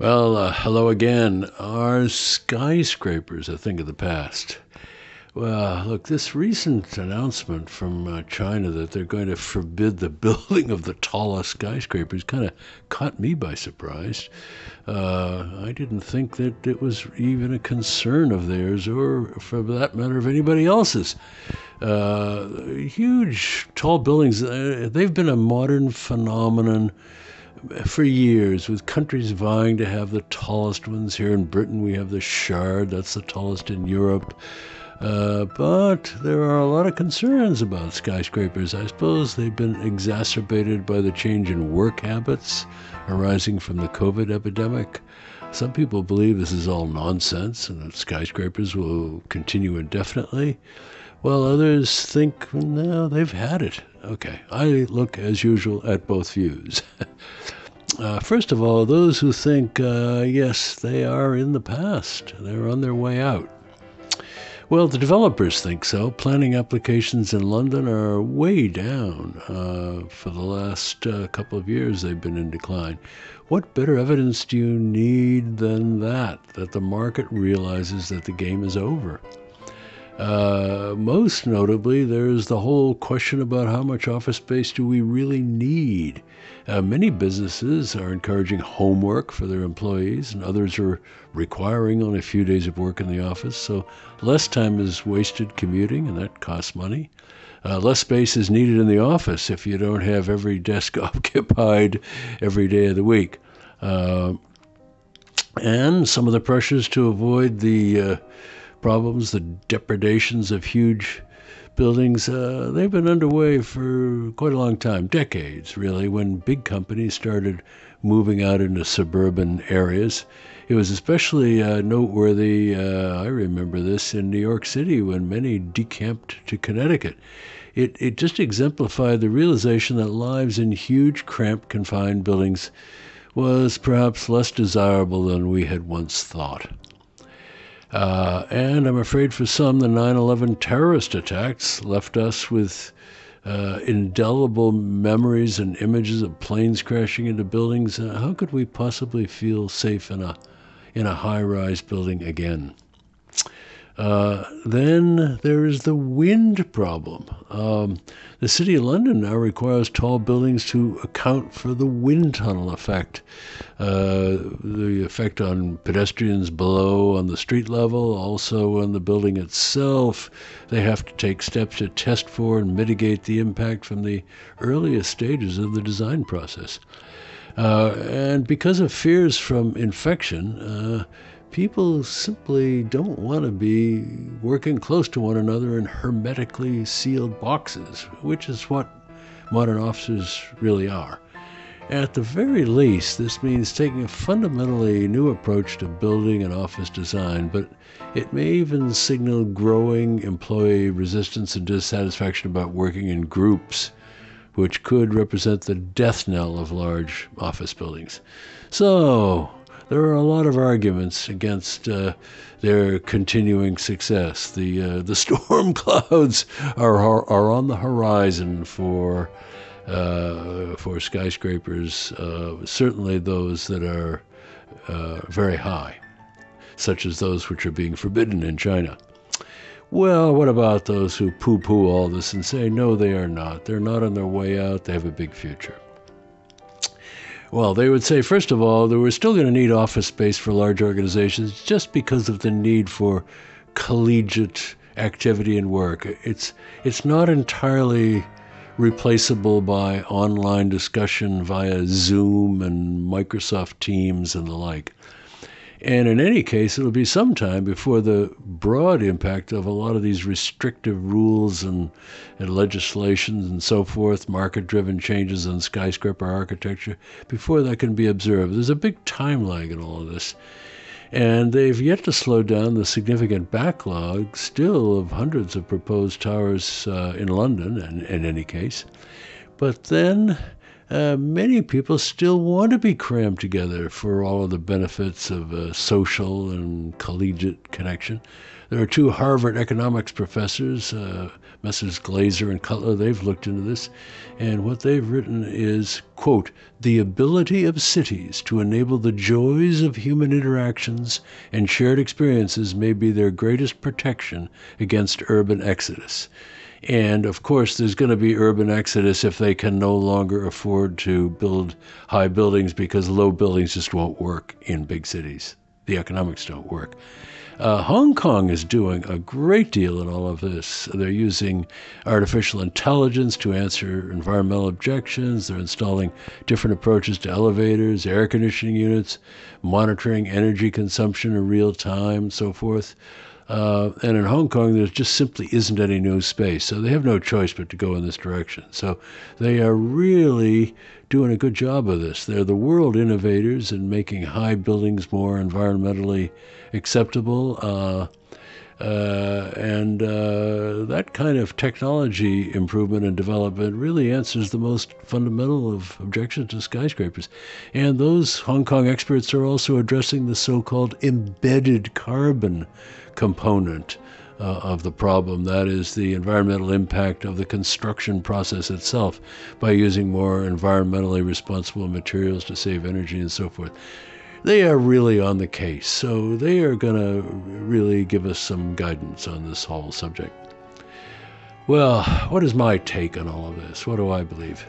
Well, uh, hello again. Are skyscrapers a thing of the past? Well, look, this recent announcement from uh, China that they're going to forbid the building of the tallest skyscrapers kind of caught me by surprise. Uh, I didn't think that it was even a concern of theirs, or for that matter, of anybody else's. Uh, huge, tall buildings, uh, they've been a modern phenomenon for years, with countries vying to have the tallest ones. Here in Britain, we have the Shard, that's the tallest in Europe. Uh, but there are a lot of concerns about skyscrapers. I suppose they've been exacerbated by the change in work habits arising from the COVID epidemic. Some people believe this is all nonsense and that skyscrapers will continue indefinitely, while others think, no, they've had it. Okay, I look as usual at both views. Uh, first of all, those who think, uh, yes, they are in the past, they're on their way out. Well, the developers think so. Planning applications in London are way down. Uh, for the last uh, couple of years, they've been in decline. What better evidence do you need than that? That the market realizes that the game is over. Uh, most notably, there's the whole question about how much office space do we really need? Uh, many businesses are encouraging homework for their employees, and others are requiring only a few days of work in the office. So less time is wasted commuting, and that costs money. Uh, less space is needed in the office if you don't have every desk occupied every day of the week. Uh, and some of the pressures to avoid the uh, problems, the depredations of huge buildings, uh, they've been underway for quite a long time, decades really, when big companies started moving out into suburban areas. It was especially uh, noteworthy, uh, I remember this, in New York City when many decamped to Connecticut. It, it just exemplified the realization that lives in huge, cramped, confined buildings was perhaps less desirable than we had once thought. Uh, and I'm afraid for some, the 9 11 terrorist attacks left us with uh, indelible memories and images of planes crashing into buildings. Uh, how could we possibly feel safe in a, in a high rise building again? Uh, then there is the wind problem. Um, the City of London now requires tall buildings to account for the wind tunnel effect, uh, the effect on pedestrians below on the street level, also on the building itself. They have to take steps to test for and mitigate the impact from the earliest stages of the design process. Uh, and because of fears from infection, uh, people simply don't want to be working close to one another in hermetically sealed boxes, which is what modern offices really are. At the very least, this means taking a fundamentally new approach to building and office design, but it may even signal growing employee resistance and dissatisfaction about working in groups, which could represent the death knell of large office buildings. So, there are a lot of arguments against uh, their continuing success. The uh, the storm clouds are, are, on the horizon for uh, for skyscrapers. Uh, certainly those that are uh, very high, such as those which are being forbidden in China. Well, what about those who poo poo all this and say, no, they are not? They're not on their way out. They have a big future. Well, they would say, first of all, that we're still going to need office space for large organizations just because of the need for collegiate activity and work. It's, it's not entirely replaceable by online discussion via Zoom and Microsoft Teams and the like. And in any case, it'll be some time before the broad impact of a lot of these restrictive rules and, and legislations and so forth, market driven changes in skyscraper architecture, before that can be observed. There's a big time lag in all of this. And they've yet to slow down the significant backlog still of hundreds of proposed towers uh, in London, in, in any case. But then uh, many people still want to be crammed together for all of the benefits of a social and collegiate connection. There are two Harvard economics professors, uh, Messrs. Glaeser and Cutler. They've looked into this, and what they've written is, quote, the ability of cities to enable the joys of human interactions and shared experiences may be their greatest protection against urban exodus. And of course, there's going to be urban exodus if they can no longer afford to build high buildings because low buildings just won't work in big cities. The economics don't work. Uh, Hong Kong is doing a great deal in all of this. They're using artificial intelligence to answer environmental objections. They're installing different approaches to elevators, air conditioning units, monitoring energy consumption in real time, so forth. Uh, and in Hong Kong, there just simply isn't any new space. So they have no choice but to go in this direction. So they are really doing a good job of this. They're the world innovators in making high buildings more environmentally acceptable. Uh, uh, and uh, that kind of technology improvement and development really answers the most fundamental of objections to skyscrapers. And those Hong Kong experts are also addressing the so called embedded carbon component uh, of the problem. That is the environmental impact of the construction process itself by using more environmentally responsible materials to save energy and so forth they are really on the case. So they are going to really give us some guidance on this whole subject. Well, what is my take on all of this? What do I believe?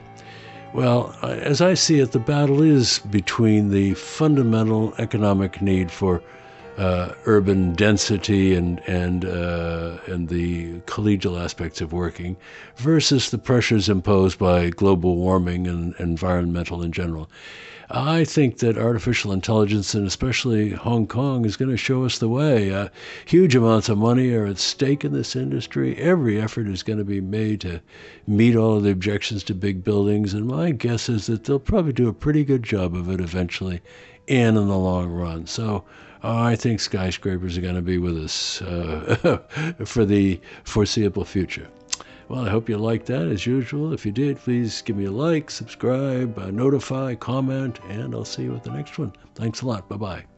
Well, as I see it, the battle is between the fundamental economic need for uh, urban density and and uh, and the collegial aspects of working versus the pressures imposed by global warming and environmental in general. I think that artificial intelligence, and especially Hong Kong, is going to show us the way. Uh, huge amounts of money are at stake in this industry. Every effort is going to be made to meet all of the objections to big buildings, and my guess is that they'll probably do a pretty good job of it eventually and in the long run. So I think skyscrapers are going to be with us uh, for the foreseeable future. Well, I hope you liked that as usual. If you did, please give me a like, subscribe, uh, notify, comment, and I'll see you at the next one. Thanks a lot. Bye bye.